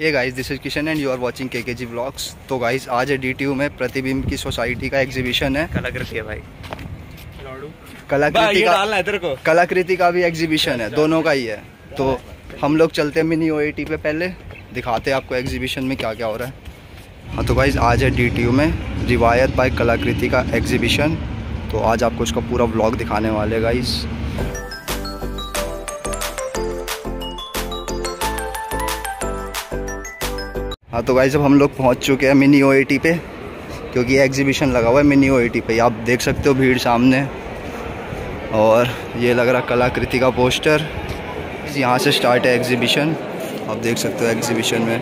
Hey guys this is Kishan and you are watching K K G vlogs तो guys आज है D में प्रतिबिंब की सोसाइटी का एग्जीबिशन है। कलाकृति है भाई। कलाकृति का कलाकृति का भी एग्जीबिशन है दोनों का ही है। तो हम लोग चलते हैं मिनी ओएटी पे पहले दिखाते हैं आपको एग्जीबिशन में क्या क्या हो रहा है। हाँ तो गाइज़ आज है डी में रिवायत बाय कलाकृति का एग्जीबिशन तो आज आपको उसका पूरा व्लॉग दिखाने वाले गाइस हाँ तो गाइज़ अब हम लोग पहुँच चुके हैं मिनी ओ पे क्योंकि एग्जीबिशन लगा हुआ है मिनी ओएटी पे आप देख सकते हो भीड़ सामने। और ये लग रहा कलाकृति का पोस्टर। यहाँ से स्टार्ट है एग्जीबिशन आप देख सकते हो एग्जीबिशन में।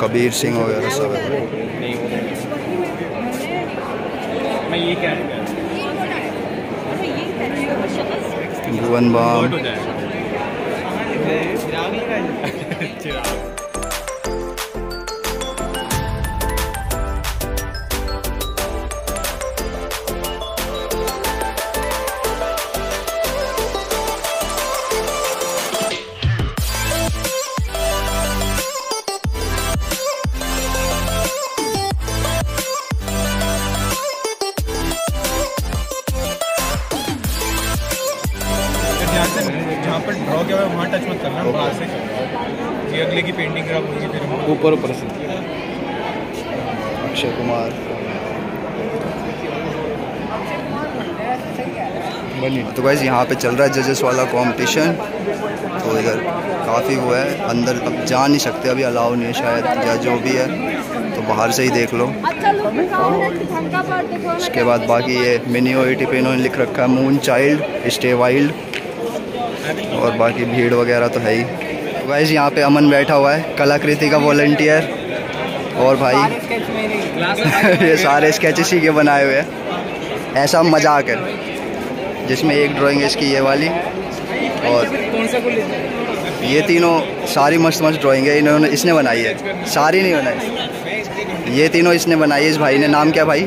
कबीर सिंह वगैरह सब है। भुवन बाम। जहाँ है वहाँ टच मत करना बाहर से। ये अगले की पेंटिंग खराब होगी फिर ऊपर ऊपर से। अक्षय कुमार। तो गाइज़ यहाँ पे चल रहा है जजेस वाला कंपटीशन तो इधर काफ़ी वो है अंदर अब जा नहीं सकते अभी अलाउ नहीं है शायद या जो भी है तो बाहर से ही देख लो। उसके बाद बाकी ये मिनी ओ पे इन्होंने लिख रखा है मून चाइल्ड स्टे वाइल्ड और बाकी भीड़ वगैरह तो है ही। गाइज़ यहाँ पे अमन बैठा हुआ है कलाकृति का वॉल्टियर और भाई ये सारे स्केच इसी के बनाए हुए हैं। ऐसा मज़ाक है जिसमें एक ड्राइंग है इसकी ये वाली और ये तीनों सारी मस्त मस्त ड्राइंग है इन्होंने इसने बनाई है। सारी नहीं बनाई। ये तीनों इसने बनाई है इस भाई ने। नाम क्या भाई?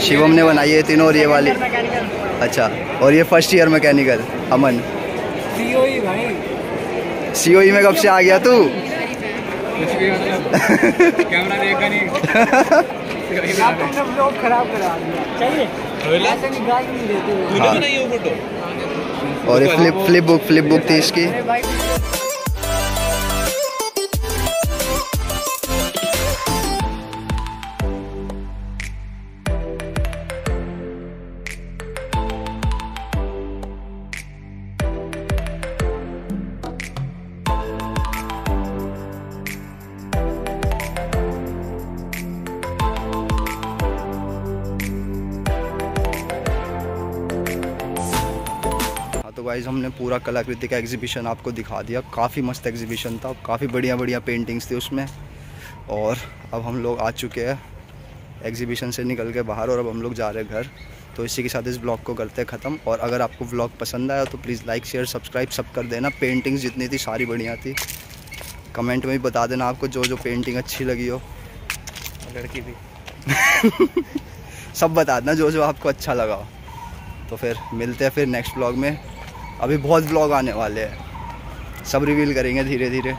शिवम। ने बनाई है तीनों और ये वाली। अच्छा और ये first year mechanical Aman. COE भाई। सीओई में कब से आ गया तू? कैमरा देखा नहीं। खराब करा चाहिए? और ये flip flip book flip book थी इसकी। गाइज़ हमने पूरा कलाकृति का एग्जीबिशन आपको दिखा दिया। काफ़ी मस्त एग्जीबिशन था काफ़ी बढ़िया बढ़िया पेंटिंग्स थी उसमें। और अब हम लोग आ चुके हैं एग्जीबिशन से निकल के बाहर और अब हम लोग जा रहे हैं घर। तो इसी के साथ इस ब्लॉग को करते हैं ख़त्म। और अगर आपको ब्लॉग पसंद आया तो प्लीज़ लाइक शेयर सब्सक्राइब सब कर देना। पेंटिंग्स जितनी थी सारी बढ़िया थी। कमेंट में भी बता देना आपको जो जो पेंटिंग अच्छी लगी हो। लड़की भी। सब बता देना जो जो आपको अच्छा लगा हो। तो फिर मिलते हैं फिर नेक्स्ट ब्लॉग में। अभी बहुत ब्लॉग आने वाले हैं। सब रिवील करेंगे धीरे धीरे